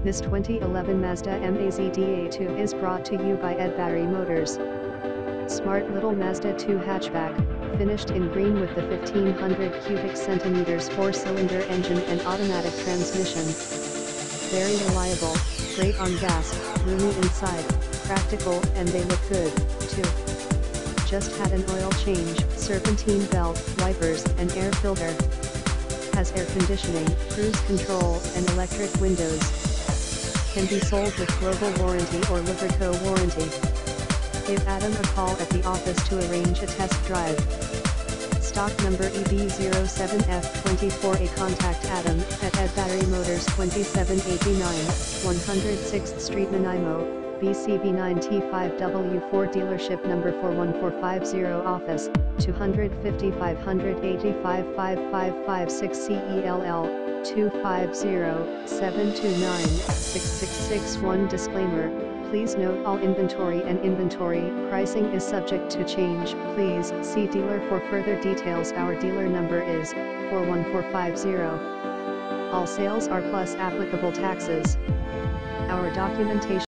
This 2011 Mazda MAZ-DA2 is brought to you by Eddbarry Motors. Smart little Mazda 2 hatchback, finished in green with the 1500 cubic centimeters four-cylinder engine and automatic transmission. Very reliable, great on gas, roomy inside, practical and they look good, too. Just had an oil change, serpentine belt, wipers and air filter. Has air conditioning, cruise control and electric windows. Can be sold with global warranty or Lubrico warranty. Give Adam a call at the office to arrange a test drive. Stock number E EB07F24A Contact Adam at Eddbarry Motors 2789, 106th Street Nanaimo, BCB9T5W4 Dealership number 41450 Office, 250 585 5556 CELL, 250-729-6661 Disclaimer, please note all inventory and inventory pricing is subject to change. Please see dealer for further details. Our dealer number is 41450. All sales are plus applicable taxes. Our documentation